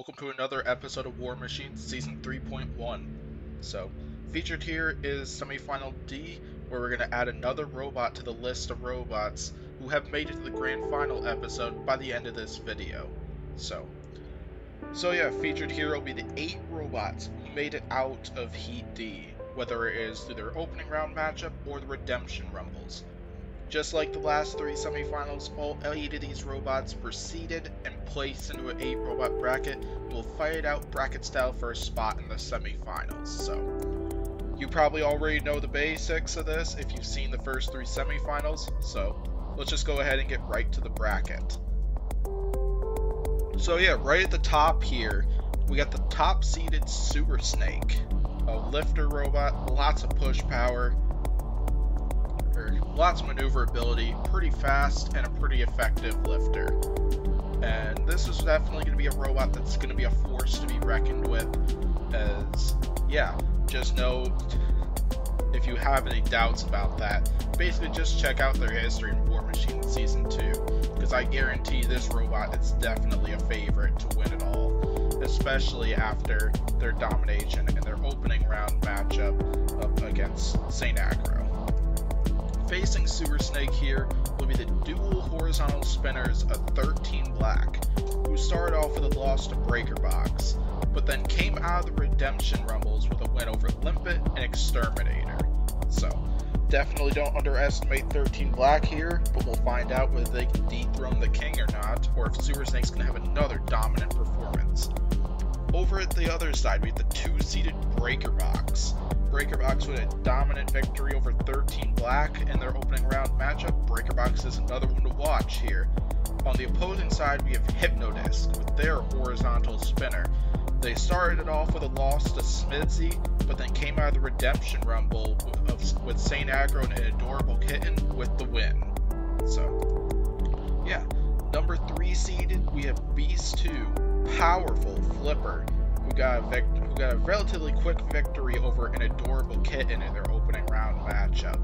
Welcome to another episode of War Machines Season 3.1. So, featured here is Semifinal D, where we're going to add another robot to the list of robots who have made it to the Grand Final episode by the end of this video. So, so yeah, featured here will be the 8 robots who made it out of Heat D, whether it is through their opening round matchup or the Redemption Rumbles. Just like the last three semifinals, all eight of these robots were seeded and placed into an eight robot bracket. We'll fight it out bracket style for a spot in the semifinals. So, you probably already know the basics of this if you've seen the first three semifinals. So, let's just go ahead and get right to the bracket. So yeah, right at the top here, we got the top seeded Sewer Snake, a lifter robot, lots of push power, lots of maneuverability, pretty fast, and a pretty effective lifter. And this is definitely going to be a robot that's going to be a force to be reckoned with, as, yeah, just know if you have any doubts about that, basically just check out their history in War Machine Season 2, because I guarantee this robot is definitely a favorite to win it all, especially after their domination and their opening round matchup up against St. Agro facing Sewer Snake here will be the dual horizontal spinners of 13 Black, who started off with a loss to Breaker Box, but then came out of the Redemption Rumbles with a win over Limpet and Exterminator. So, definitely don't underestimate 13 Black here, but we'll find out whether they can dethrone the King or not, or if Sewer Snake's gonna have another dominant performance. Over at the other side, we have the two-seated Breaker Box, Breaker Box with a dominant victory over 13 Black in their opening round matchup. Breaker Box is another one to watch here. On the opposing side, we have Hypnodisc with their horizontal spinner. They started it off with a loss to Smidsy, but then came out of the Redemption Rumble with, with St. Agro and an adorable kitten with the win. So, yeah. Number three seeded, we have Beast 2, powerful flipper who got a who got a relatively quick victory over an adorable kitten in their opening round matchup,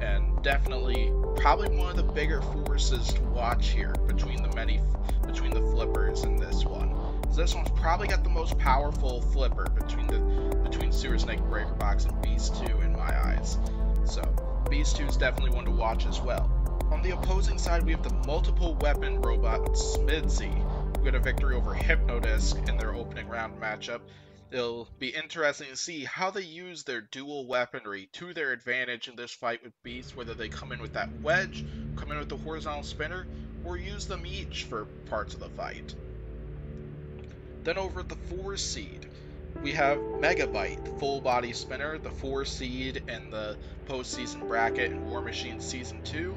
and definitely probably one of the bigger forces to watch here between the many between the flippers in this one. This one's probably got the most powerful flipper between the between Sewer Snake, Breaker Box, and Beast 2 in my eyes. So Beast 2 is definitely one to watch as well. On the opposing side, we have the multiple weapon robot Smidsy, got a victory over Hypnodisc in their opening round matchup. It'll be interesting to see how they use their dual weaponry to their advantage in this fight with Beast, whether they come in with that wedge, come in with the horizontal spinner, or use them each for parts of the fight. Then over at the 4 seed, we have Megabyte, the full body spinner, the 4 seed in the postseason bracket in War Machine Season 2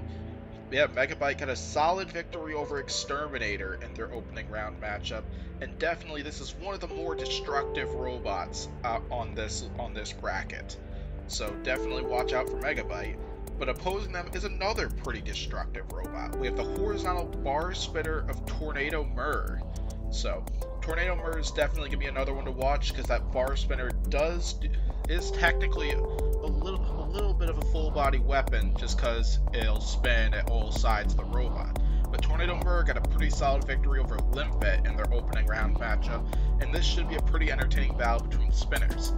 yeah, Megabyte got a solid victory over Exterminator in their opening round matchup, and definitely this is one of the more destructive robots uh, on this on this bracket. So definitely watch out for Megabyte. But opposing them is another pretty destructive robot. We have the horizontal bar spinner of Tornado Mer. So Tornado Mer is definitely gonna be another one to watch because that bar spinner does is technically a little little bit of a full body weapon just because it'll spin at all sides of the robot. But Tornado Mer got a pretty solid victory over Limpet in their opening round matchup, and this should be a pretty entertaining battle between spinners.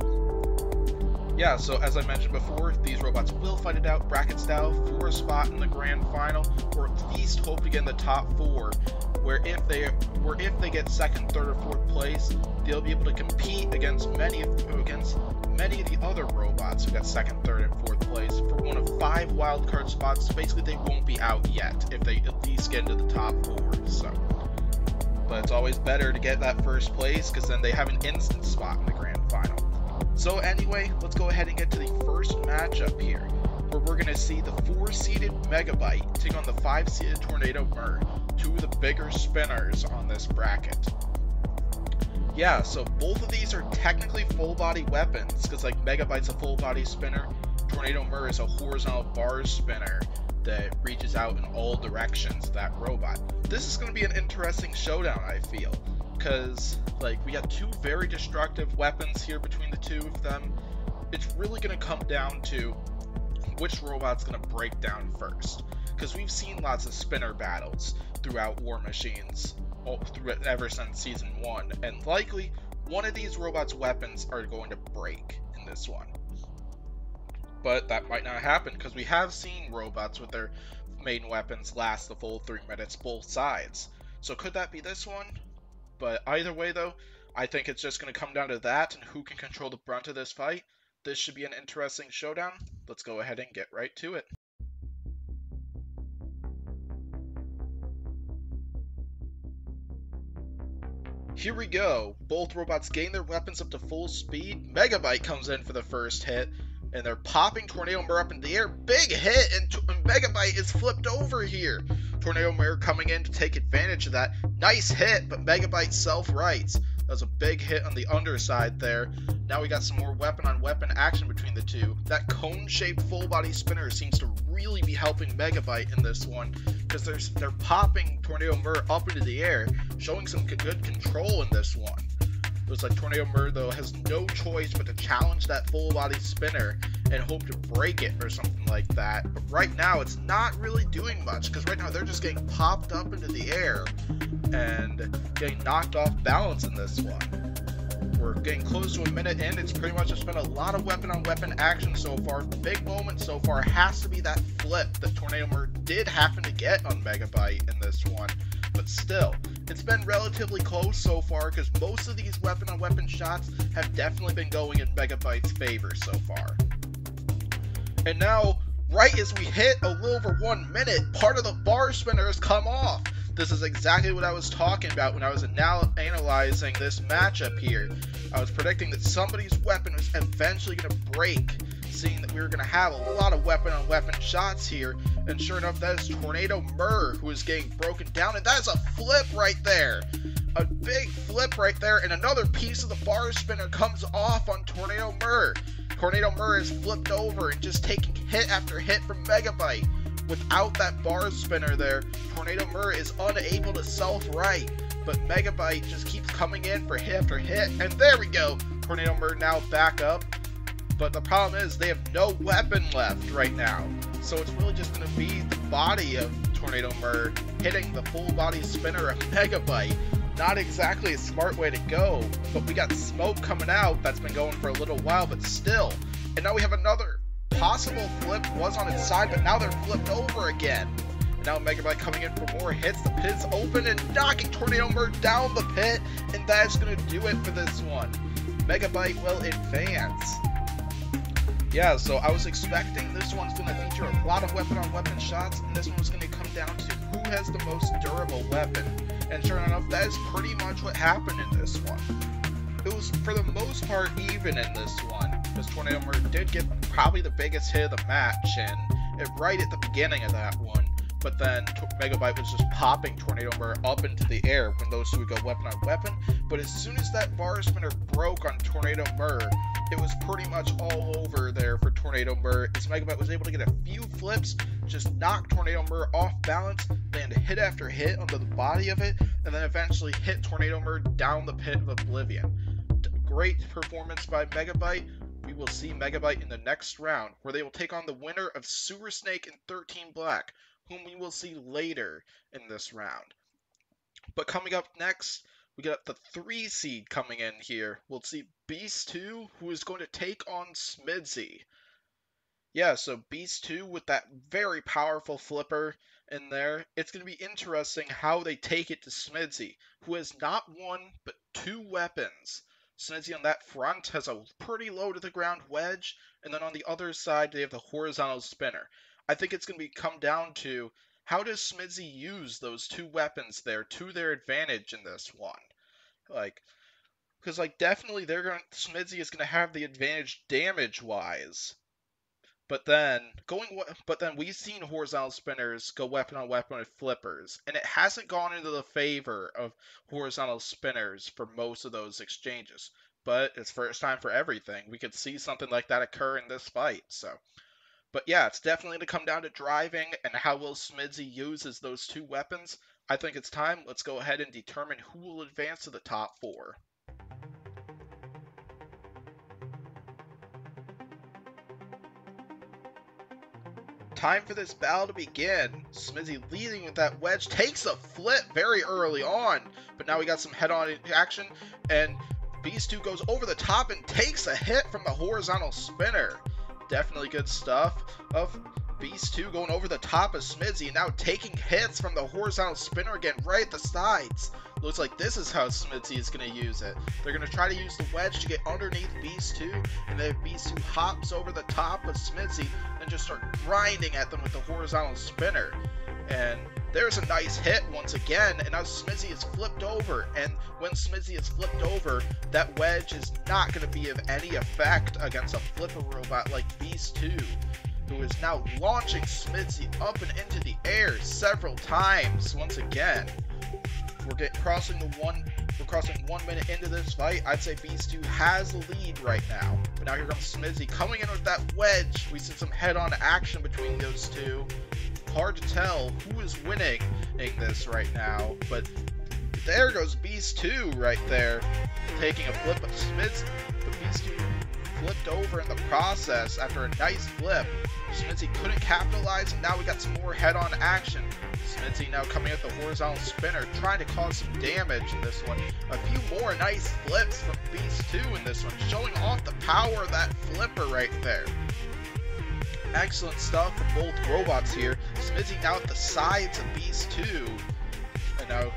Yeah, so as I mentioned before, these robots will fight it out bracket style for a spot in the grand final, or at least hope to get in the top four, where if they where if they get second, third, or fourth place, they'll be able to compete against many of the against many of the other robots who got second, third, and fourth place for one of five wildcard spots. So basically, they won't be out yet if they at least get into the top four. So, but it's always better to get that first place because then they have an instant spot in the grand final. So anyway, let's go ahead and get to the first matchup here, where we're to see the four-seeded Megabyte take on the five-seeded Tornado Mer, two of the bigger spinners on this bracket yeah, so both of these are technically full body weapons, because like Megabyte's a full body spinner, Tornado Mer is a horizontal bar spinner that reaches out in all directions that robot. This is going to be an interesting showdown, I feel, because like we got two very destructive weapons here between the two of them. It's really going to come down to which robot's going to break down first. because we've seen lots of spinner battles throughout War Machines ever since season one, and likely one of these robots' weapons are going to break in this one. But that might not happen because we have seen robots with their main weapons last the full three minutes both sides. So could that be this one? But either way though, I think it's just going to come down to that and who can control the brunt of this fight. This should be an interesting showdown. Let's go ahead and get right to it. Here we go. Both robots gain their weapons up to full speed. Megabyte comes in for the first hit, and they're popping Tornado Mer up in the air. Big hit, and, and Megabyte is flipped over here. Tornado Mer coming in to take advantage of that. Nice hit, but Megabyte self-rights. That was a big hit on the underside there. Now we got some more weapon on weapon action between the two. That cone shaped full body spinner seems to really be helping Megabyte in this one because they're, they're popping Tornado Mer up into the air, showing some good control in this one. It was like Tornado Mer, though, has no choice but to challenge that full body spinner and hope to break it or something like that. But right now, it's not really doing much because right now they're just getting popped up into the air and getting knocked off balance in this one. We're getting close to a minute in. It's pretty much just been a lot of weapon on weapon action so far. Big moment so far has to be that flip that Tornado did happen to get on Megabyte in this one. But still, it's been relatively close so far because most of these weapon on weapon shots have definitely been going in Megabyte's favor so far. And now, right as we hit a little over one minute, part of the bar spinner has come off. This is exactly what I was talking about when I was anal analyzing this matchup here. I was predicting that somebody's weapon was eventually going to break, seeing that we were going to have a lot of weapon on weapon shots here. And sure enough, that is Tornado Mer who is getting broken down, and that is a flip right there. A big flip right there, and another piece of the bar spinner comes off on Tornado Mer. Tornado Mer is flipped over and just taking hit after hit from Megabyte. Without that bar spinner there, Tornado Mer is unable to self-right, but Megabyte just keeps coming in for hit after hit, and there we go! Tornado Mer now back up, but the problem is they have no weapon left right now, so it's really just going to be the body of Tornado Mer hitting the full body spinner of Megabyte. Not exactly a smart way to go, but we got smoke coming out that's been going for a little while, but still. And now we have another possible flip was on its side, but now they're flipped over again. Now Megabyte coming in for more hits. The pit's open and knocking Tornado Mer down the pit, and that's going to do it for this one. Megabyte will advance. Yeah, so I was expecting this one's going to feature a lot of weapon-on-weapon -weapon shots, and this one was going to come down to who has the most durable weapon. And sure enough, that is pretty much what happened in this one. It was, for the most part, even in this one Tornado Mer did get probably the biggest hit of the match, and it right at the beginning of that one. But then Megabyte was just popping Tornado Mer up into the air when those two would go weapon on weapon. But as soon as that bar spinner broke on Tornado Mer, it was pretty much all over there for Tornado Mer. As Megabyte was able to get a few flips, just knock Tornado Mer off balance, land hit after hit onto the body of it, and then eventually hit Tornado Mer down the pit of oblivion. Great performance by Megabyte will see Megabyte in the next round, where they will take on the winner of Sewer Snake and 13 Black, whom we will see later in this round. But coming up next, we got the 3 seed coming in here. We'll see Beast 2, who is going to take on Smidsy. Yeah, so Beast 2 with that very powerful flipper in there. It's going to be interesting how they take it to Smidsy, who has not one but two weapons. Smidsy on that front has a pretty low to the ground wedge, and then on the other side they have the horizontal spinner. I think it's going to be come down to how does Smidsy use those two weapons there to their advantage in this one? Like, because like definitely they're going Smidsy is going to have the advantage damage wise, but then going, but then we've seen horizontal spinners go weapon on weapon with flippers, and it hasn't gone into the favor of horizontal spinners for most of those exchanges. But it's first time for everything. We could see something like that occur in this fight. So, but yeah, it's definitely to come down to driving and how Will Smidsy uses those two weapons. I think it's time. Let's go ahead and determine who will advance to the top four. Time for this battle to begin. Smizzy leading with that wedge, takes a flip very early on, but now we got some head-on action, and Beast 2 goes over the top and takes a hit from the horizontal spinner. Definitely good stuff of Beast 2 going over the top of Smizzy and now taking hits from the horizontal spinner again right at the sides. Looks like this is how Smizzy is going to use it. They're going to try to use the wedge to get underneath Beast 2, and then Beast 2 hops over the top of Smizzy and just start grinding at them with the horizontal spinner. And there's a nice hit once again, and now Smizzy is flipped over. And when Smizzy is flipped over, that wedge is not going to be of any effect against a flipper robot like Beast 2 who is now launching Smizzy up and into the air several times once again. We're getting crossing the one we're crossing one minute into this fight. I'd say Beast 2 has the lead right now. But now here comes Smizzy coming in with that wedge. We see some head-on action between those two. Hard to tell who is winning in this right now, but there goes Beast 2 right there, taking a flip of Smizzy. But Beast 2 flipped over in the process after a nice flip. Smizzy couldn't capitalize, and now we got some more head-on action. Smizzy now coming at the horizontal spinner, trying to cause some damage in this one. A few more nice flips from Beast 2 in this one, showing off the power of that flipper right there. Excellent stuff from both robots here. Smizzy now at the sides of Beast 2. Now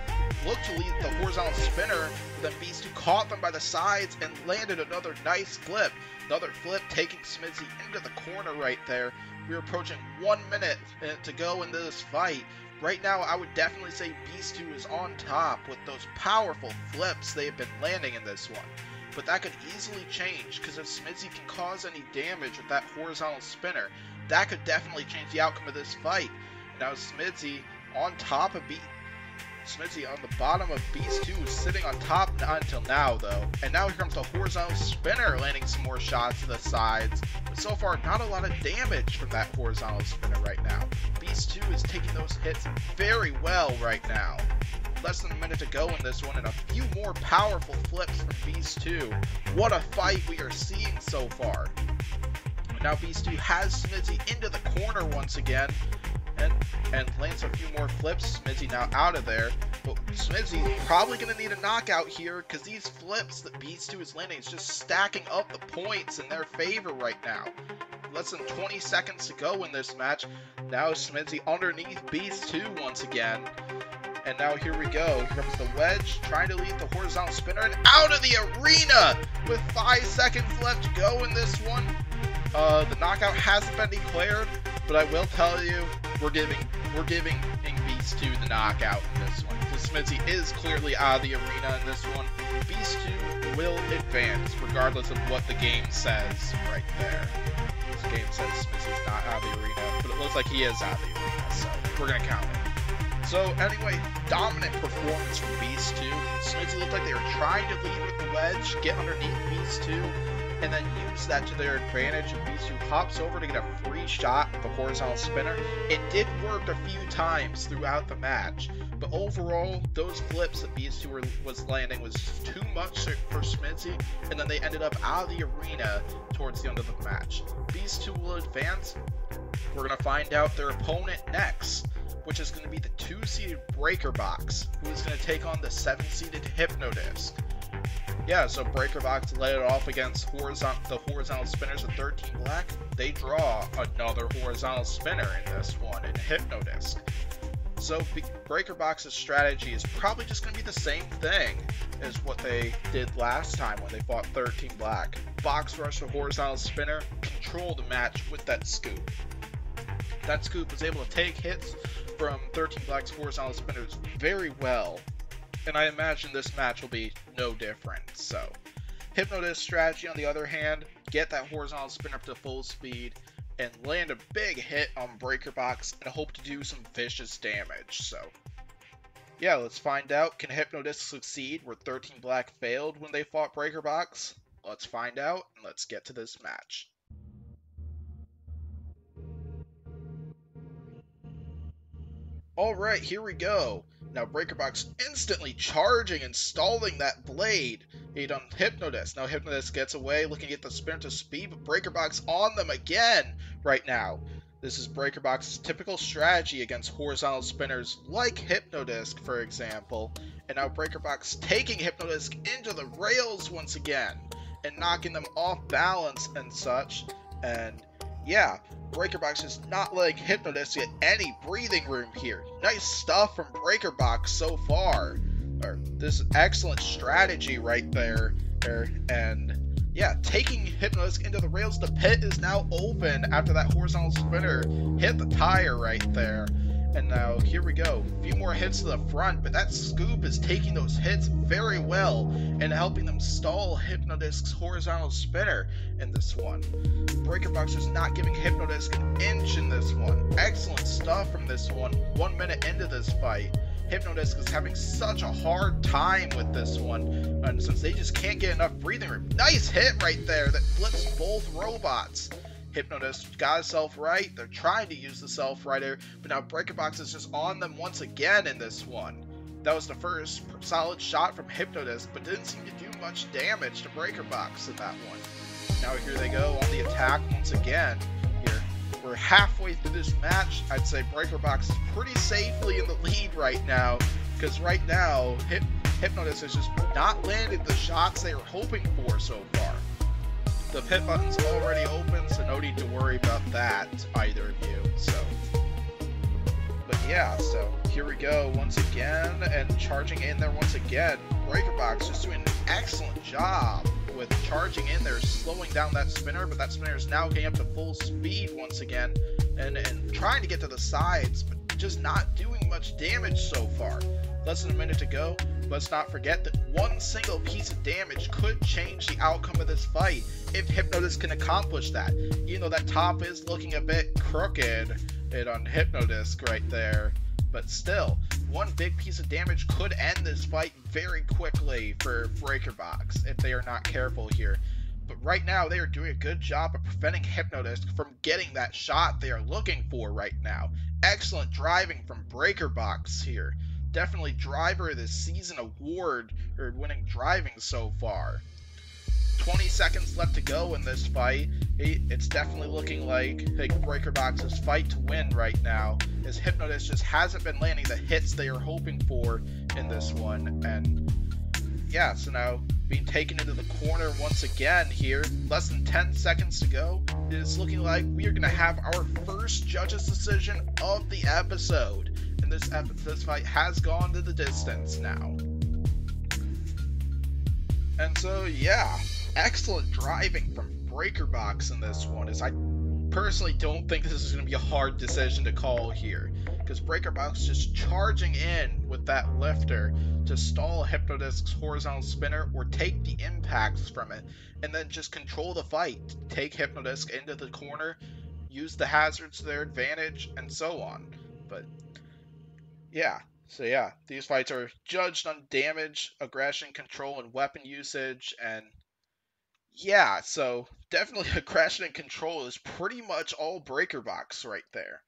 look to lead the horizontal spinner, then Beast 2 caught them by the sides and landed another nice flip. Another flip taking Smizzy into the corner right there. We're approaching one minute eh, to go into this fight. Right now, I would definitely say Beast 2 is on top with those powerful flips they have been landing in this one. But that could easily change, because if Smizzy can cause any damage with that horizontal spinner, that could definitely change the outcome of this fight. Now Smizzy on top of Beast Smizzy on the bottom of Beast 2, sitting on top not until now, though. And now here comes the horizontal spinner, landing some more shots to the sides. But so far, not a lot of damage from that horizontal spinner right now. Beast 2 is taking those hits very well right now. Less than a minute to go in this one, and a few more powerful flips from Beast 2. What a fight we are seeing so far. Now Beast 2 has Smizzy into the corner once again, and, and lands a few more flips. Smizzy now out of there. But Smizzy probably going to need a knockout here because these flips that Beast 2 is landing is just stacking up the points in their favor right now. Less than 20 seconds to go in this match. Now Smizzy underneath Beast 2 once again. And now here we go. Here comes the wedge, trying to lead the horizontal spinner, and out of the arena with five seconds left to go in this one. Uh, the knockout hasn't been declared, but I will tell you, we're giving we're giving Beast 2 the knockout in this one. Because Smizzy is clearly out of the arena in this one. Beast 2 will advance, regardless of what the game says right there. This game says Smizzy's not out of the arena, but it looks like he is out of the arena, so we're gonna count it. So anyway, dominant performance from Beast 2. Smizzy looked like they were trying to lead with the wedge, get underneath Beast 2, and then use that to their advantage. 2 hops over to get a free shot with the horizontal spinner. It did work a few times throughout the match, but overall, those flips that 2 were, was landing was too much for Smizzy, and then they ended up out of the arena towards the end of the match. Beast 2 will advance. We're going to find out their opponent next which is going to be the two-seeded Breaker Box, who is going to take on the seven-seeded Hypnodisc. Yeah, so Breaker Box led it off against the horizontal spinners of 13 black. They draw another horizontal spinner in this one in Hypnodisc. So Breaker Box's strategy is probably just going to be the same thing as what they did last time when they fought 13 black. Box rush a horizontal spinner, control the match with that scoop. That scoop was able to take hits from 13 black's horizontal spinners very well and I imagine this match will be no different. So, Hypnodisc strategy, on the other hand, get that horizontal spin up to full speed and land a big hit on Breaker Box and hope to do some vicious damage. So, yeah, let's find out. Can Hypnodisc succeed where 13 Black failed when they fought Breaker Box? Let's find out, and let's get to this match. Alright, here we go. Now Breakerbox instantly charging and stalling that blade. He done Hypnodisc. Now Hypnodisc gets away, looking at the spinner to speed, but Breakerbox on them again right now. This is BreakerBox's typical strategy against horizontal spinners like Hypnodisc, for example. And now BreakerBox taking Hypnodisc into the rails once again and knocking them off balance and such. And yeah, BreakerBox is not letting Hypnodisc get any breathing room here. Nice stuff from BreakerBox so far. Or this is excellent strategy right there. Er, and yeah, taking Hypnodisc into the rails. The pit is now open after that horizontal spinner hit the tire right there. And now here we go. A few more hits to the front, but that scoop is taking those hits very well and helping them stall Hypnodisc's horizontal spinner in this one. BreakerBox is not giving Hypnodisc an inch in this one. Excellent stuff from this one. One minute into this fight. Hypnodisc is having such a hard time with this one, and since they just can't get enough breathing room. Nice hit right there that flips both robots. Hypnodisc got himself right. They're trying to use the self rider, but now Breaker Box is just on them once again in this one. That was the first solid shot from Hypnodisc, but didn't seem to do much damage to Breaker Box in that one. Now here they go on the attack once again. Here, we're halfway through this match. I'd say Breaker Box is pretty safely in the lead right now, because right now, Hyp Hypnodisc has just not landed the shots they were hoping for so far. The pit button's already open, so no need to worry about that, either of you, so. But yeah, so here we go once again, and charging in there once again. BreakerBox just doing an excellent job with charging in there, slowing down that spinner, but that spinner is now getting up to full speed once again, and, and trying to get to the sides, but just not doing much damage so far. Less than a minute to go. Let's not forget that one single piece of damage could change the outcome of this fight if Hypnodisc can accomplish that. Even though that top is looking a bit crooked it on Hypnodisc right there. But still, one big piece of damage could end this fight very quickly for Breaker Box if they are not careful here. But right now, they are doing a good job of preventing Hypnodisc from getting that shot they are looking for right now. Excellent driving from BreakerBox here definitely driver of the season award or winning driving so far. 20 seconds left to go in this fight. It's definitely looking like, BreakerBox's fight to win right now, as Hypnodisc just hasn't been landing the hits they are hoping for in this one. And yeah, so now being taken into the corner once again here, less than 10 seconds to go. It is looking like we are going to have our first judge's decision of the episode And this this fight has gone to the distance now. And so, yeah, excellent driving from BreakerBox in this one. As I personally don't think this is going to be a hard decision to call here, because BreakerBox just charging in with that lifter to stall Hypnodisc's horizontal spinner or take the impacts from it, and then just control the fight, take Hypnodisc into the corner, use the hazards to their advantage, and so on. But yeah. So yeah, these fights are judged on damage, aggression, control, and weapon usage, and yeah, so definitely aggression and control is pretty much all Breaker Box right there.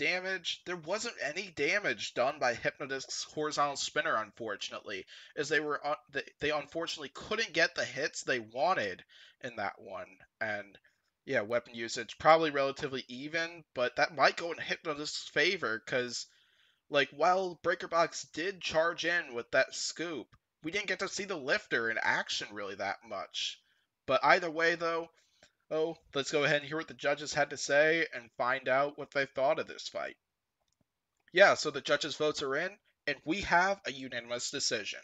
Damage, there wasn't any damage done by Hypnodisc's horizontal spinner, unfortunately, as they were they unfortunately couldn't get the hits they wanted in that one, and yeah, weapon usage probably relatively even, but that might go in Hypnodisc's favor because like, while BreakerBox did charge in with that scoop, we didn't get to see the lifter in action really that much. But either way, though, oh, let's go ahead and hear what the judges had to say and find out what they thought of this fight. Yeah, so the judges' votes are in, and we have a unanimous decision.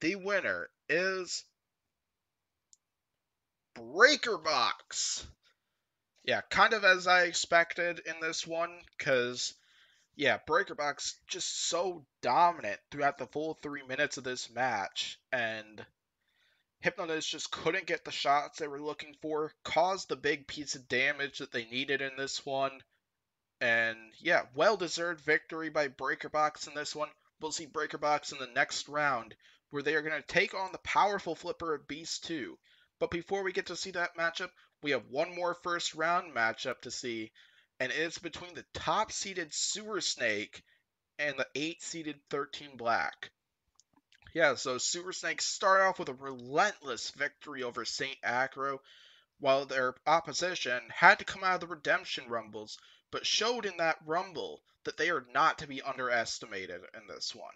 The winner is Breaker Box. Yeah, kind of as I expected in this one, because yeah, Breaker Box just so dominant throughout the full three minutes of this match, and Hypnodisc just couldn't get the shots they were looking for, caused the big piece of damage that they needed in this one, and yeah, well deserved victory by BreakerBox in this one. We'll see BreakerBox in the next round, where they are going to take on the powerful flipper of Beast 2. But before we get to see that matchup, we have one more first round matchup to see, and it's between the top seeded Sewer Snake and the 8 seeded 13 Black. Yeah, so Sewer Snake start off with a relentless victory over St. Agro, while their opposition had to come out of the Redemption Rumbles but showed in that Rumble that they are not to be underestimated in this one.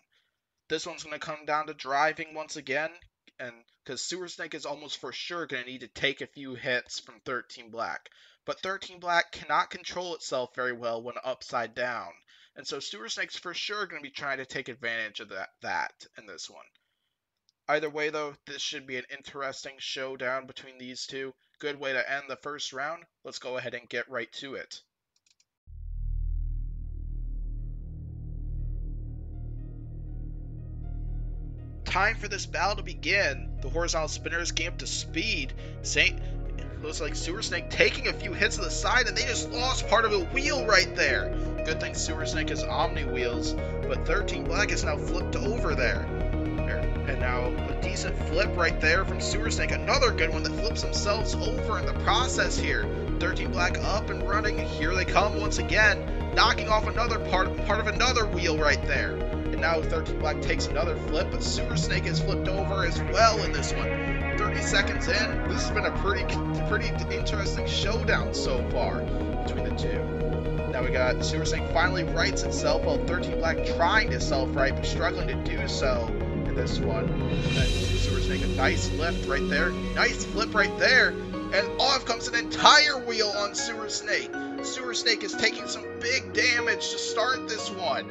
This one's going to come down to driving once again, and because Sewer Snake is almost for sure going to need to take a few hits from 13 Black. But 13 Black cannot control itself very well when upside down, and so Sewer Snake's for sure going to be trying to take advantage of that, that in this one. Either way, though, this should be an interesting showdown between these two. Good way to end the first round. Let's go ahead and get right to it. Time for this battle to begin. The horizontal spinners gain up to speed. Saint looks like Sewer Snake taking a few hits to the side, and they just lost part of a wheel right there. Good thing Sewer Snake has Omni wheels, but 13 Black is now flipped over there. And now a decent flip right there from Sewer Snake. Another good one that flips themselves over in the process here. 13 Black up and running. Here they come once again, knocking off another part, part of another wheel right there. And now 13 Black takes another flip, but Sewer Snake is flipped over as well in this one. 30 seconds in, this has been a pretty, pretty interesting showdown so far between the two. Now we got Sewer Snake finally rights itself while 13 Black trying to self-right but struggling to do so in this one. And Sewer Snake, a nice lift right there. Nice flip right there. And off comes an entire wheel on Sewer Snake. Sewer Snake is taking some big damage to start this one.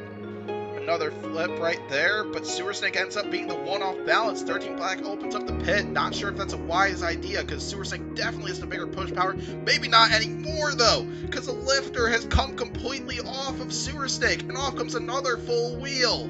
Another flip right there, but Sewer Snake ends up being the one off balance. 13 Black opens up the pit. Not sure if that's a wise idea, because Sewer Snake definitely has the bigger push power. Maybe not anymore, though, because the lifter has come completely off of Sewer Snake, and off comes another full wheel.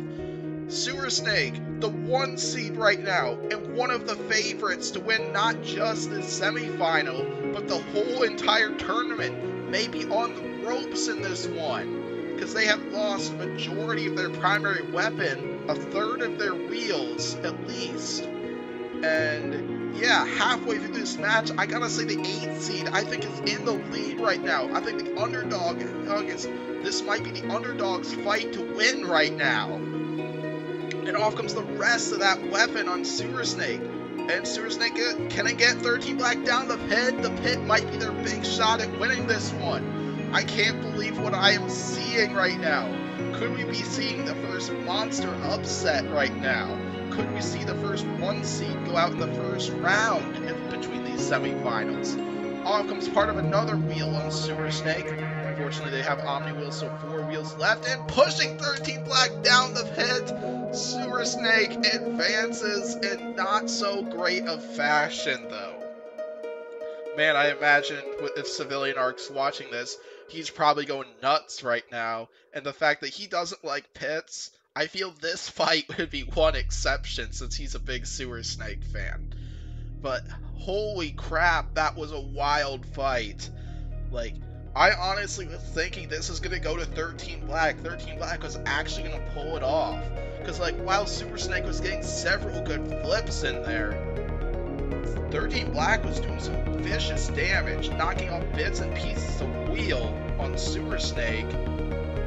Sewer Snake, the one seed right now, and one of the favorites to win not just the semifinal, but the whole entire tournament, Maybe on the ropes in this one. Because they have lost a majority of their primary weapon, a third of their wheels at least. And yeah, halfway through this match, I gotta say the 8 seed, I think is in the lead right now. I think the underdog is, this might be the underdog's fight to win right now. And off comes the rest of that weapon on Sewer Snake. And Sewer Snake, uh, can I get 13 Black down the pit? The pit might be their big shot at winning this one. I can't believe what I am seeing right now. Could we be seeing the first monster upset right now? Could we see the first one seed go out in the first round in between these semifinals? Off comes part of another wheel on Sewer Snake. Unfortunately, they have Omni wheels, so four wheels left, and pushing 13 Black down the pit. Sewer Snake advances in not so great of fashion, though. Man, I imagine with if Civilian Arc's watching this, he's probably going nuts right now. And the fact that he doesn't like pits, I feel this fight would be one exception since he's a big Sewer Snake fan. But holy crap, that was a wild fight. Like, I honestly was thinking this is to go to 13 Black. 13 Black was actually to pull it off. Because, like, while Sewer Snake was getting several good flips in there, 13 Black was doing some vicious damage, knocking off bits and pieces of wheel on Sewer Snake,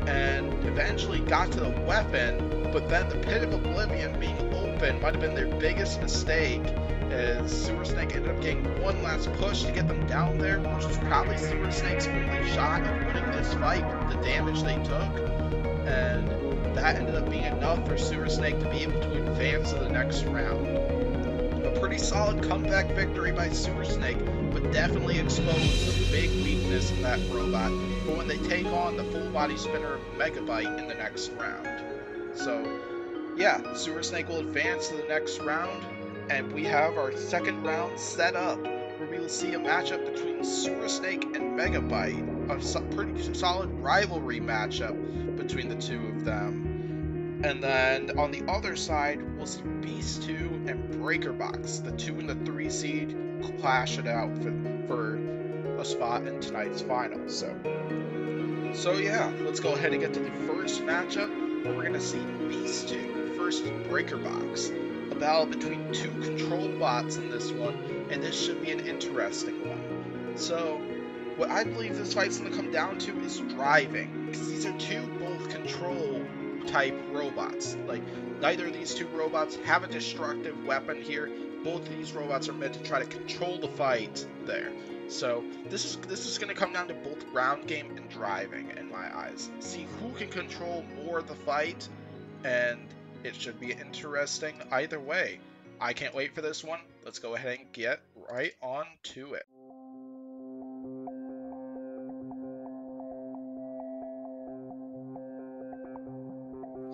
and eventually got to the weapon, but then the Pit of Oblivion being open might have been their biggest mistake, as Sewer Snake ended up getting one last push to get them down there, which was probably Sewer Snake's only shot at winning this fight, the damage they took, and that ended up being enough for Sewer Snake to be able to advance to the next round. Pretty solid comeback victory by Sewer Snake, but definitely exposed a big weakness in that robot for when they take on the full body spinner Megabyte in the next round. So, yeah, Sewer Snake will advance to the next round, and we have our second round set up, where we will see a matchup between Sewer Snake and Megabyte, a pretty solid rivalry matchup between the two of them. And then on the other side, we'll see Beast 2 and Breaker Box, the 2 and the 3 seed, clash it out for, for a spot in tonight's final. So, so yeah, let's go ahead and get to the first matchup, we're going to see Beast 2 versus Breaker Box. A battle between two control bots in this one, and this should be an interesting one. So, what I believe this fight's going to come down to is driving, because these are two both control type robots. Like, neither of these two robots have a destructive weapon here. Both of these robots are meant to try to control the fight there. So this is this is going to come down to both ground game and driving in my eyes. See who can control more of the fight, and it should be interesting either way. I can't wait for this one. Let's go ahead and get right on to it.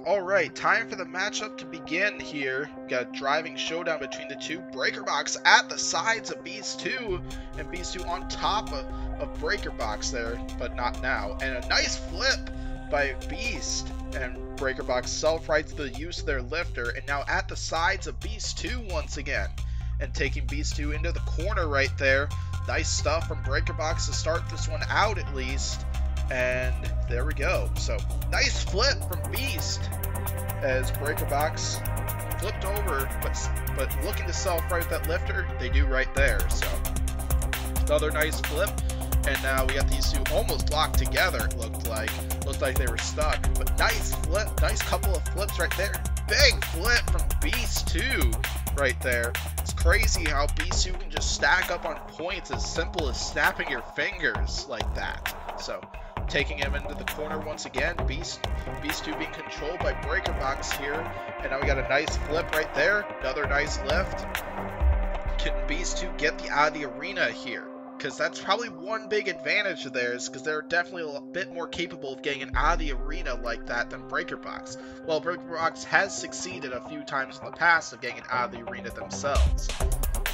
Alright, time for the matchup to begin here. Got a driving showdown between the two. Breaker Box at the sides of Beast 2, and Beast 2 on top of, of Breaker Box there, but not now. And a nice flip by Beast, and Breaker Box self-rights the use of their lifter, and now at the sides of Beast 2 once again. And taking Beast 2 into the corner right there. Nice stuff from Breaker Box to start this one out at least. And there we go. So nice flip from Beast as Breaker Box flipped over, but but looking to self right that lifter, they do right there. So another nice flip, and now we got these two almost locked together. It looked like looked like they were stuck, but nice flip, nice couple of flips right there. Big flip from Beast 2 right there. It's crazy how Beast 2 can just stack up on points as simple as snapping your fingers like that. So taking him into the corner once again. Beast, Beast 2 being controlled by Breaker Box here. And now we got a nice flip right there. Another nice lift. Can Beast 2 get the out of the arena here? Because that's probably one big advantage of theirs, because they're definitely a bit more capable of getting out of the arena like that than Breaker Box. Well, Breaker Box has succeeded a few times in the past of getting out of the arena themselves.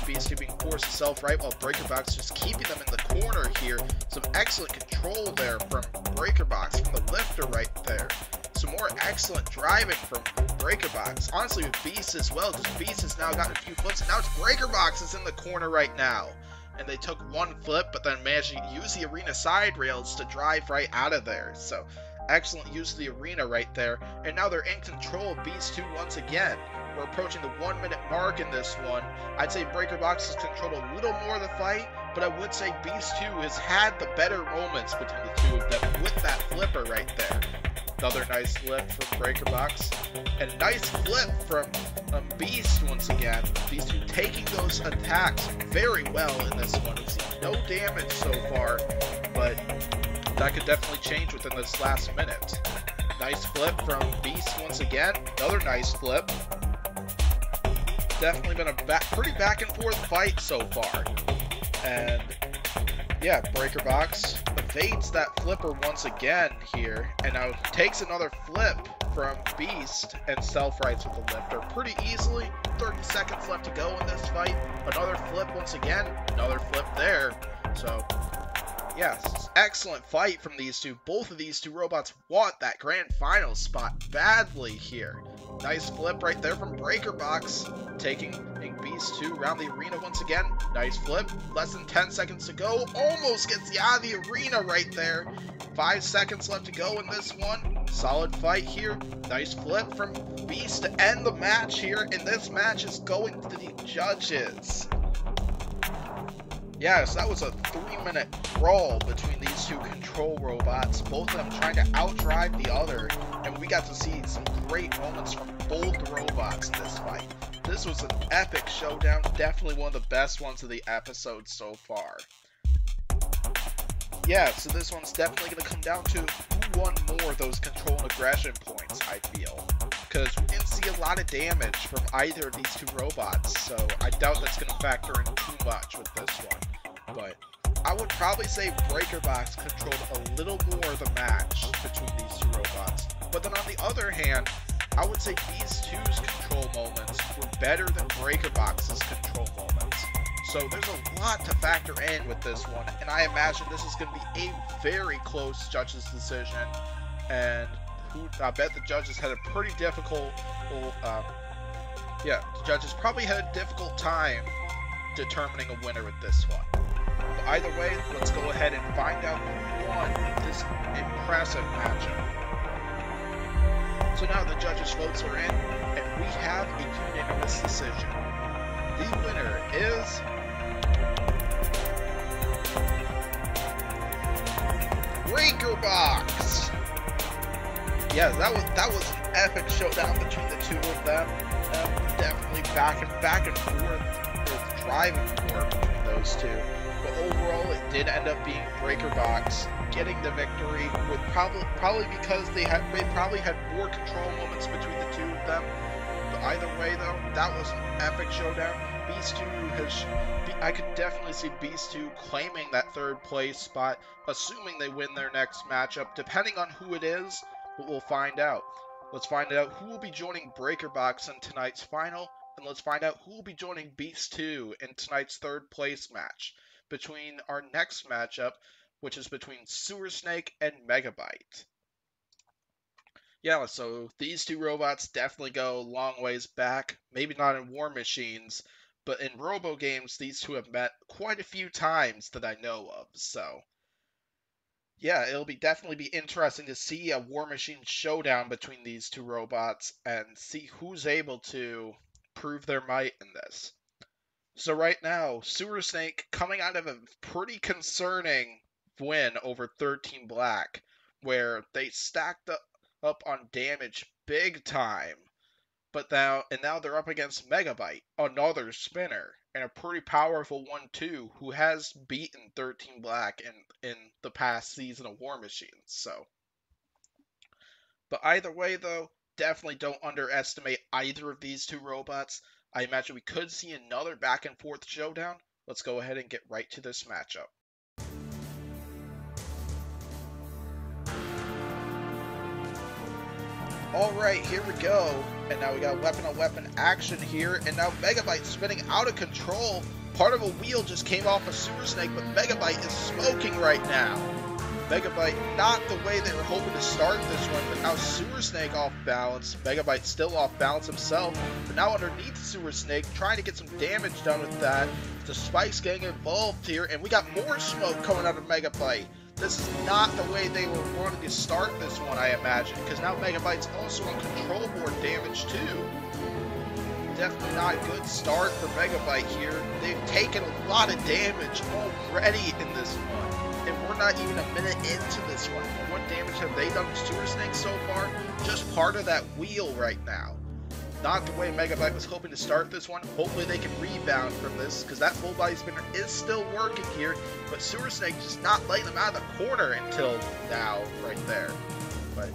Beast being force to self-right while Breaker Box just keeping them in the corner here. Some excellent control there from Breaker Box, from the lifter right there. Some more excellent driving from Breaker Box. Honestly, with Beast as well, because Beast has now gotten a few flips, and now it's Breaker Box in the corner right now. And they took one flip, but then managed to use the arena side rails to drive right out of there. So, excellent use of the arena right there. And now they're in control of Beast 2 once again. We're approaching the one minute mark in this one. I'd say Breaker Box has controlled a little more of the fight, but I would say Beast 2 has had the better moments between the two of them with that flipper right there. Another nice lift from Breaker Box. And nice flip from um, Beast once again. Beast 2 taking those attacks very well in this one. We've seen no damage so far, but that could definitely change within this last minute. Nice flip from Beast once again. Another nice flip definitely been a pretty back and forth fight so far. And yeah, Breaker Box evades that flipper once again here, and now takes another flip from Beast and self-rights with the lifter pretty easily. 30 seconds left to go in this fight. Another flip once again, another flip there. So yes, excellent fight from these two. Both of these two robots want that grand final spot badly here. Nice flip right there from Breaker Box, taking Beast 2 around the arena once again. Nice flip. Less than 10 seconds to go. Almost gets the out of the arena right there. Five seconds left to go in this one. Solid fight here. Nice flip from Beast to end the match here. And this match is going to the judges. Yes, that was a three-minute brawl between these two control robots, both of them trying to outdrive the other, and we got to see some great moments from both robots in this fight. This was an epic showdown, definitely one of the best ones of the episode so far. Yeah, so this one's definitely going to come down to who won more of those control and aggression points, I feel because we didn't see a lot of damage from either of these two robots, so I doubt that's going to factor in too much with this one. But I would probably say Breaker Box controlled a little more of the match between these two robots. But then on the other hand, I would say these two's control moments were better than Breaker Box's control moments. So there's a lot to factor in with this one, and I imagine this is going to be a very close judge's decision, and who I bet the judges had a pretty difficult, uh, yeah, the judges probably had a difficult time determining a winner with this one. But either way, let's go ahead and find out who won this impressive matchup. So now the judges' votes are in, and we have a unanimous decision. The winner is Breaker Box! yeah, that was that was an epic showdown between the two of them. Um, definitely back and back and forth, with driving war between those two. But overall, it did end up being Breaker Box getting the victory with probably probably because they had they probably had more control moments between the two of them. But either way, though, that was an epic showdown. Beast 2 has. I could definitely see Beast 2 claiming that third place spot, assuming they win their next matchup, depending on who it is, but we'll find out. Let's find out who will be joining Breaker Box in tonight's final, and let's find out who will be joining Beast 2 in tonight's third place match between our next matchup, which is between Sewer Snake and Megabyte. Yeah, so these two robots definitely go long ways back. Maybe not in War Machines, but in Robo games, these two have met quite a few times that I know of. So, yeah, it'll be definitely be interesting to see a War Machine showdown between these two robots and see who's able to prove their might in this. So right now, Sewer Snake coming out of a pretty concerning win over 13 Black, where they stacked up on damage big time. But now and now they're up against Megabyte, another spinner, and a pretty powerful one too, who has beaten 13 Black in in the past season of War Machines. So, but either way though, definitely don't underestimate either of these two robots. I imagine we could see another back and forth showdown. Let's go ahead and get right to this matchup. Alright, here we go. And now we got weapon on weapon action here. And now Megabyte spinning out of control. Part of a wheel just came off a Sewer Snake, but Megabyte is smoking right now. Megabyte not the way they were hoping to start this one, but now Sewer Snake off balance. Megabyte still off balance himself, but now underneath Sewer Snake, trying to get some damage done with that. The spikes getting involved here, and we got more smoke coming out of Megabyte. This is not the way they were wanting to start this one, I imagine, because now Megabyte's also on control board damage too. Definitely not a good start for Megabyte here. They've taken a lot of damage already in this one and we're not even a minute into this one. What damage have they done to Sewer Snake so far? Just part of that wheel right now. Not the way Mega Megabyte was hoping to start this one. Hopefully they can rebound from this, because that full body spinner is still working here, but Sewer Snake just not letting them out of the corner until now, right there. But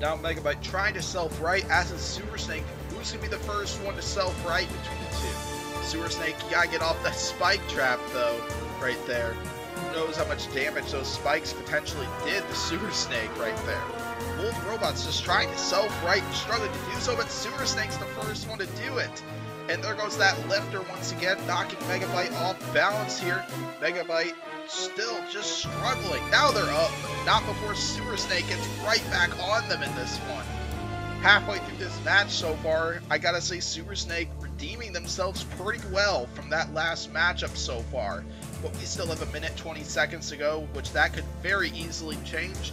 now Megabyte trying to self-right, as is Sewer Snake. Who's going to be the first one to self-right between the two? Sewer Snake, you gotta get off that spike trap, though, right there Who knows how much damage those spikes potentially did to Sewer Snake right there. Both robots just trying to self-right struggling to do so, but Sewer Snake's the first one to do it. And there goes that lifter once again, knocking Megabyte off balance here. Megabyte still just struggling. Now they're up, but not before Sewer Snake gets right back on them in this one. Halfway through this match so far, I gotta say Sewer Snake redeeming themselves pretty well from that last matchup so far but we still have a minute 20 seconds to go, which that could very easily change.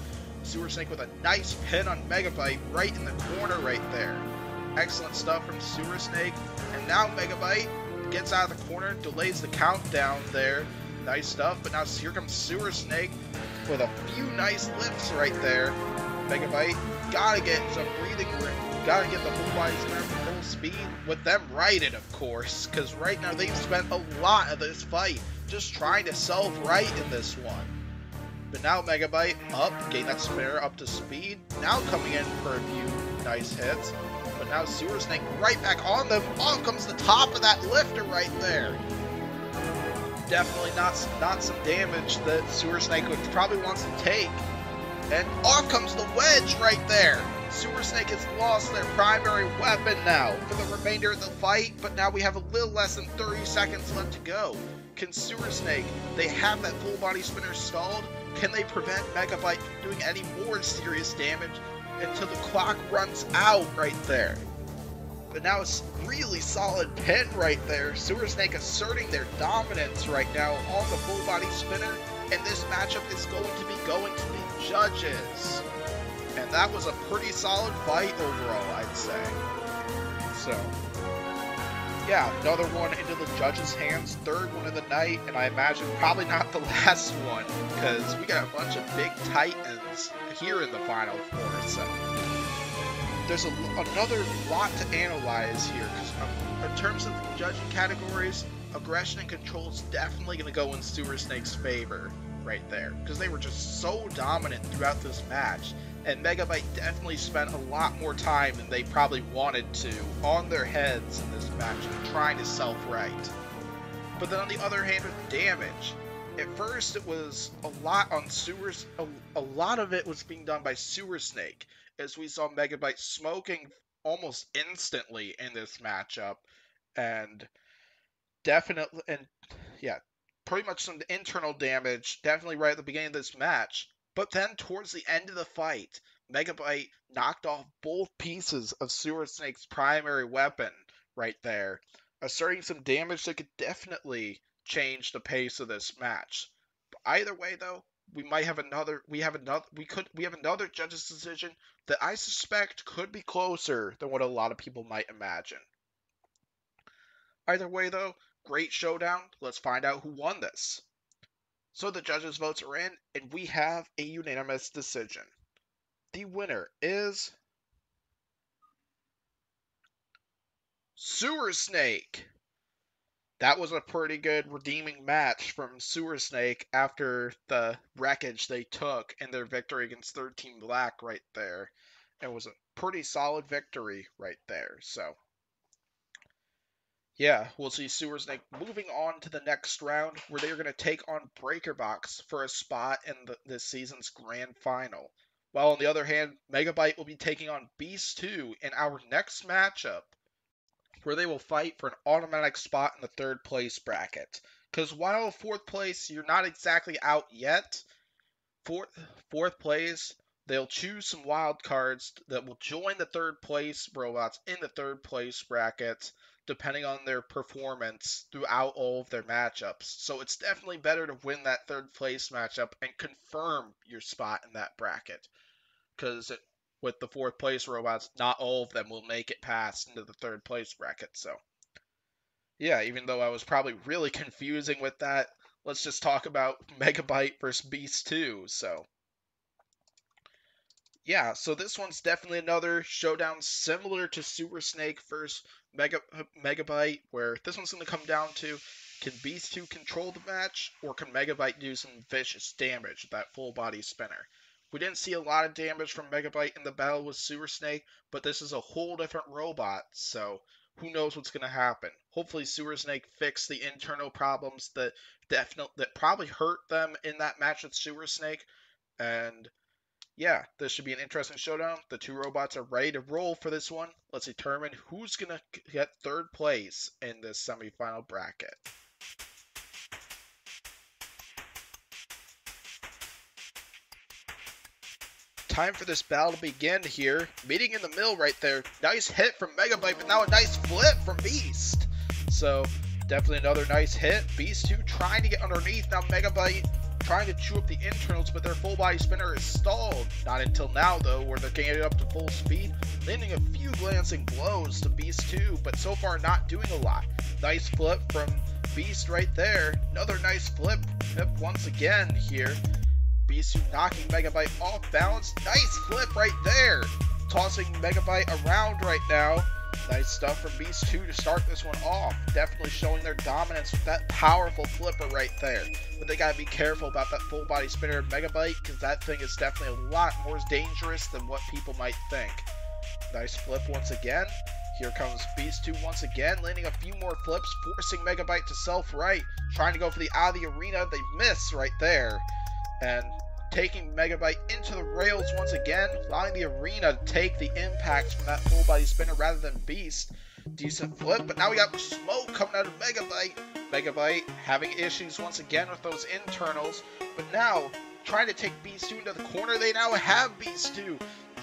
Sewer Snake with a nice pin on Megabyte right in the corner right there. Excellent stuff from Sewer Snake. And now Megabyte gets out of the corner, delays the countdown there. Nice stuff, but now here comes Sewer Snake with a few nice lifts right there. Megabyte gotta get some breathing room, gotta get the full body spinner full speed with them righted, of course, because right now they've spent a lot of this fight just trying to self-right in this one. But now Megabyte up, getting that spinner up to speed. Now coming in for a few nice hits. But now Sewer Snake right back on them. Off comes the top of that lifter right there. Definitely not, not some damage that Sewer Snake would probably wants to take. And off comes the wedge right there. Sewer Snake has lost their primary weapon now for the remainder of the fight, but now we have a little less than 30 seconds left to go. Can Sewer Snake, they have that full body spinner stalled? Can they prevent Megabyte from doing any more serious damage until the clock runs out right there? But now it's really solid pin right there. Sewer Snake asserting their dominance right now on the full body spinner. And this matchup is going to be going to the judges. And that was a pretty solid fight overall, I'd say. So, yeah, another one into the judges' hands, third one of the night, and I imagine probably not the last one, because we got a bunch of big titans here in the final four, so. there's a, another lot to analyze here because um, in terms of the judging categories, aggression and control is definitely going to go in Sewer Snake's favor right there because they were just so dominant throughout this match. And Megabyte definitely spent a lot more time than they probably wanted to on their heads in this match trying to self-right. But then on the other hand, with damage, at first it was a lot on Sewers. A, a lot of it was being done by Sewer Snake, as we saw Megabyte smoking almost instantly in this matchup, and definitely and yeah, pretty much some internal damage, definitely right at the beginning of this match. But then towards the end of the fight, Megabyte knocked off both pieces of Sewer Snake's primary weapon right there, asserting some damage that could definitely change the pace of this match. But either way though, we might have another we have another we could we have another judge's decision that I suspect could be closer than what a lot of people might imagine. Either way though, great showdown. Let's find out who won this. So the judges' votes are in, and we have a unanimous decision. The winner is Sewer Snake that was a pretty good redeeming match from Sewer Snake after the wreckage they took in their victory against 13 Black right there. It was a pretty solid victory right there. So, yeah, we'll see Sewer Snake moving on to the next round where they are going to take on Breaker Box for a spot in the, this season's grand final. While on the other hand, Megabyte will be taking on Beast 2 in our next matchup where they will fight for an automatic spot in the third place bracket. Because while fourth place, you're not exactly out yet. Fourth, fourth place, they'll choose some wild cards that will join the third place robots in the third place bracket, depending on their performance throughout all of their matchups. So it's definitely better to win that third place matchup and confirm your spot in that bracket. Because with the fourth place robots, not all of them will make it past into the third place bracket. So, yeah, even though I was probably really confusing with that, let's just talk about Megabyte versus Beast 2. So, yeah, so this one's definitely another showdown similar to Sewer Snake versus Mega Megabyte, where this one's going to come down to can Beast 2 control the match, or can Megabyte do some vicious damage with that full body spinner? We didn't see a lot of damage from Megabyte in the battle with Sewer Snake, but this is a whole different robot, so who knows what's going to happen. Hopefully Sewer Snake fixed the internal problems that definitely that probably hurt them in that match with Sewer Snake. And yeah, this should be an interesting showdown. The two robots are ready to roll for this one. Let's determine who's going to get third place in this semifinal bracket. time for this battle to begin here. Meeting in the middle right there. Nice hit from Megabyte, but now a nice flip from Beast. So, definitely another nice hit. Beast 2 trying to get underneath. Now Megabyte trying to chew up the internals, but their full body spinner is stalled. Not until now, though, where they're getting it up to full speed, landing a few glancing blows to Beast 2, but so far not doing a lot. Nice flip from Beast right there. Another nice flip, flip once again here. Beast knocking Megabyte off balance. Nice flip right there. Tossing Megabyte around right now. Nice stuff from Beast 2 to start this one off. Definitely showing their dominance with that powerful flipper right there. But they gotta be careful about that full body spinner Megabyte because that thing is definitely a lot more dangerous than what people might think. Nice flip once again. Here comes Beast 2 once again, landing a few more flips, forcing Megabyte to self-right. Trying to go for the out of the arena, they miss right there and taking Megabyte into the rails once again, allowing the arena to take the impact from that full body spinner rather than Beast. Decent flip, but now we got smoke coming out of Megabyte. Megabyte having issues once again with those internals, but now trying to take Beast 2 into the corner. They now have Beast 2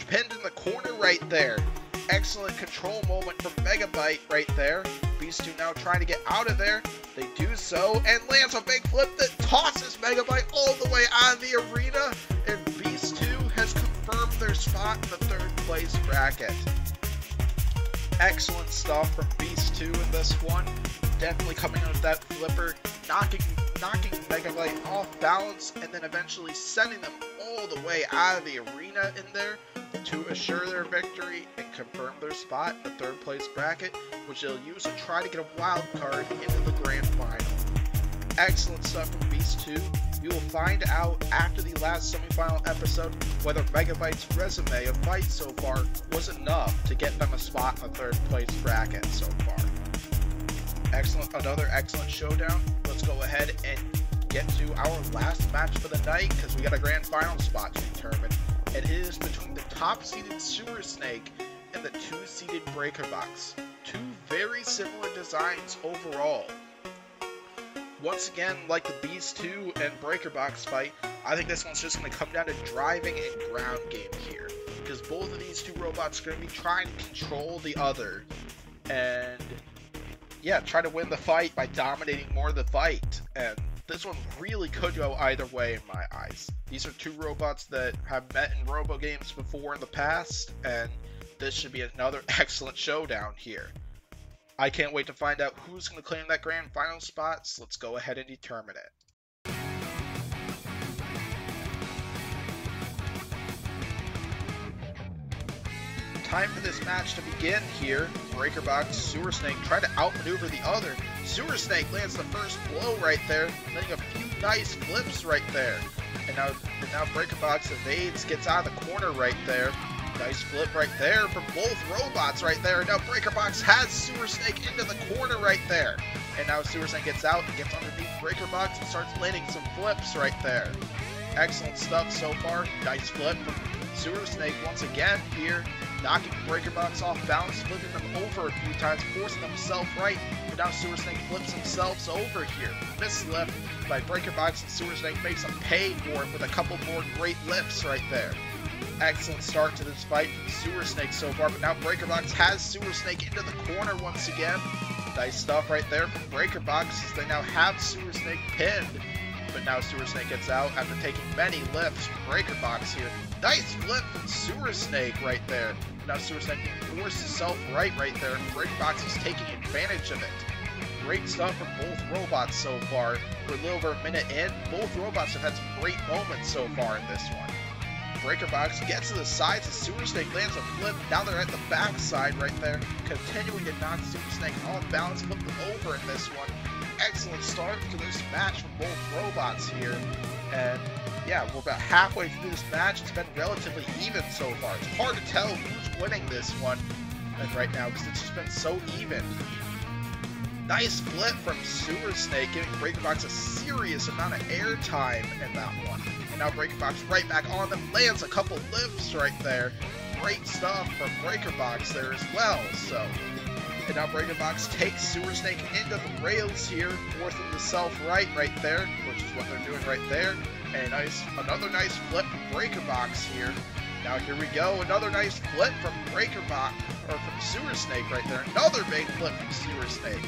pinned in the corner right there. Excellent control moment from Megabyte right there. Beast 2 now trying to get out of there. They do so and lands a big flip that tosses Megabyte all the way Excellent stuff from Beast 2 in this one. Definitely coming out of that flipper, knocking knocking Megabyte off balance and then eventually sending them all the way out of the arena in there to assure their victory and confirm their spot in the third place bracket, which they'll use to try to get a wild card into the grand final. Excellent stuff from Beast 2. We will find out after the last semifinal episode whether Megabyte's resume of fights so far was enough to get them a spot in the third place bracket so far. Excellent, another excellent showdown. Let's go ahead and get to our last match for the night because we got a grand final spot to determine. It is between the top seeded Sewer Snake and the two seeded Breaker Box. Two very similar designs overall. Once again, like the Beast 2 and Breaker Box fight, I think this one's just going to come down to driving and ground game here. Because both of these two robots are going to be trying to control the other. And yeah, try to win the fight by dominating more of the fight. And this one really could go either way in my eyes. These are two robots that have met in robo games before in the past, and this should be another excellent showdown here. I can't wait to find out who's going to claim that grand final spot, so let's go ahead and determine it. Time for this match to begin here. Breaker Box, Sewer Snake try to outmaneuver the other. Sewer Snake lands the first blow right there, letting a few nice flips right there. And now, and now Breaker Box evades, gets out of the corner right there. Nice flip right there from both robots right there. Now Breaker Box has Sewer Snake into the corner right there. And now Sewer Snake gets out and gets underneath Breaker Box and starts landing some flips right there. Excellent stuff so far. Nice flip from Sewer Snake once again here knocking Breaker Box off balance, flipping them over a few times, forcing himself right, but now Sewer Snake flips himself over here. Mislip by Breaker Box and Sewer Snake makes him pay for it with a couple more great lifts right there. Excellent start to this fight from Sewer Snake so far, but now Breaker Box has Sewer Snake into the corner once again. Nice stuff right there from Breaker Box as they now have Sewer Snake pinned. But now Sewer Snake gets out after taking many lifts from Breaker Box here. Nice flip from Sewer Snake right there. Now Sewer Snake forced himself right right there, and Breakbox is taking advantage of it. Great stuff from both robots so far. We're a little over a minute in. Both robots have had some great moments so far in this one. Breaker Box gets to the sides as Sewer Snake lands a flip. Now they're at the back side right there, continuing to knock Sewer Snake off balance, flip them over in this one. Excellent start to this match from both robots here. And yeah, we're about halfway through this match. It's been relatively even so far. It's hard to tell who's winning this one right now because it's just been so even. Nice flip from Sewer Snake, giving Breaker Box a serious amount of airtime in that one. Now Breaker Box right back on them, lands a couple lifts right there. Great stuff from Breaker Box there as well. So and now Breaker Box takes Sewer Snake into the rails here, forcing the self right right there, which is what they're doing right there. And nice, another nice flip from Breaker Box here. Now here we go, another nice flip from Breaker Box, or from Sewer Snake right there. Another big flip from Sewer Snake.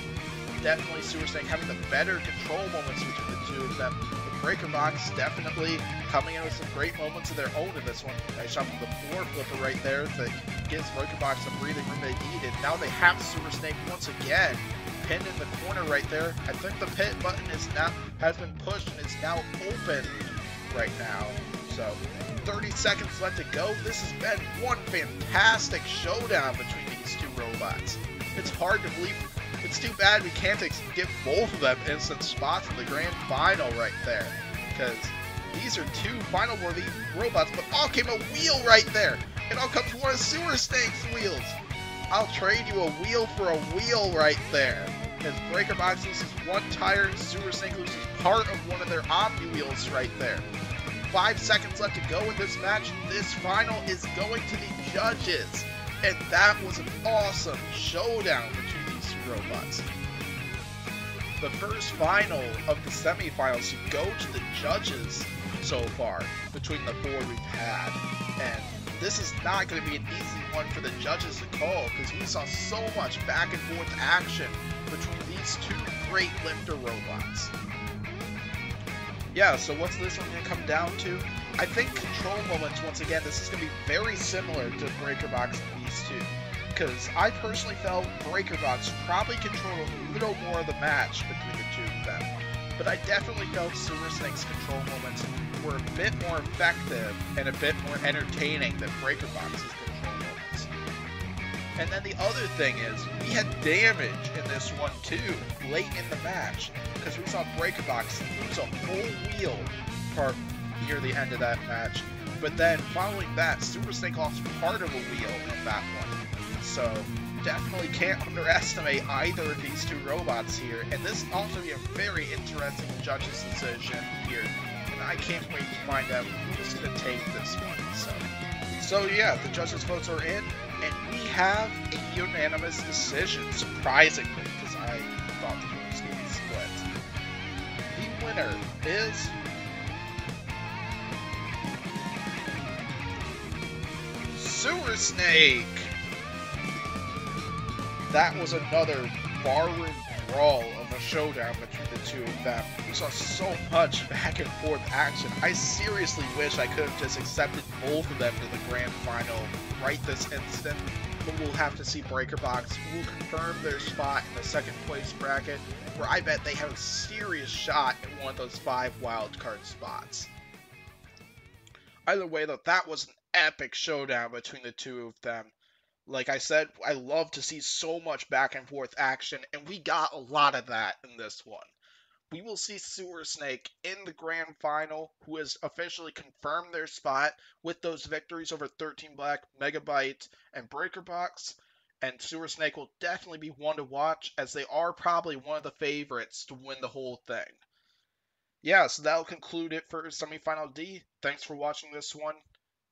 Definitely Sewer Snake having the better control moments between the two of them. Breaker Box definitely coming in with some great moments of their own in this one. Nice shot the floor flipper right there that gives Breaker Box some breathing room they needed. Now they have Sewer Snake once again pinned in the corner right there. I think the pit button is now has been pushed and is now open right now. So 30 seconds left to go. This has been one fantastic showdown between these two robots. It's hard to believe. It's too bad we can't get both of them instant spots in the grand final right there. Because these are two final worthy robots, but all came a wheel right there. It all comes one of Sewer Snake's wheels. I'll trade you a wheel for a wheel right there. Because Breaker Box loses one tire, Sewer Snake loses part of one of their Omni wheels right there. Five seconds left to go in this match. This final is going to the judges. And that was an awesome showdown robots. The first final of the semifinals to go to the judges so far between the four we've had. And this is not going to be an easy one for the judges to call because we saw so much back and forth action between these two great lifter robots. Yeah, so what's this one going to come down to? I think control moments, once again, this is going to be very similar to Breaker Box and Beast 2. Because I personally felt Breaker Box probably controlled a little more of the match between the two of them. but I definitely felt Sewer Snake's control moments were a bit more effective and a bit more entertaining than Breaker Box's control moments. And then the other thing is, we had damage in this one too, late in the match, because we saw Breaker Box lose a whole wheel part near the end of that match. But then following that, Sewer Snake lost part of a wheel in that one. So definitely can't underestimate either of these two robots here. And this also be a very interesting judge's decision here. And I can't wait to find out who's going to take this one. So, so yeah, the judges' votes are in, and we have a unanimous decision, surprisingly, because I thought the was going to be split. The winner is Sewer Snake! That was another barroom brawl of a showdown between the two of them. We saw so much back and forth action. I seriously wish I could have just accepted both of them to the grand final right this instant. But we'll have to see Breaker Box will confirm their spot in the second place bracket, where I bet they have a serious shot at one of those five wildcard spots. Either way, though, that was an epic showdown between the two of them. Like I said, I love to see so much back and forth action, and we got a lot of that in this one. We will see Sewer Snake in the grand final, who has officially confirmed their spot with those victories over 13 Black, Megabyte, and Breaker Box. And Sewer Snake will definitely be one to watch, as they are probably one of the favorites to win the whole thing. Yeah, so that'll conclude it for semifinal D. Thanks for watching this one.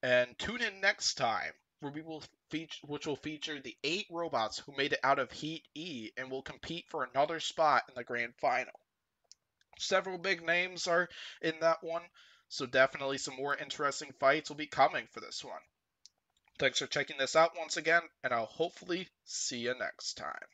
And tune in next time we will feature which will feature the eight robots who made it out of Heat E and will compete for another spot in the grand final. Several big names are in that one, so definitely some more interesting fights will be coming for this one. Thanks for checking this out once again, and I'll hopefully see you next time.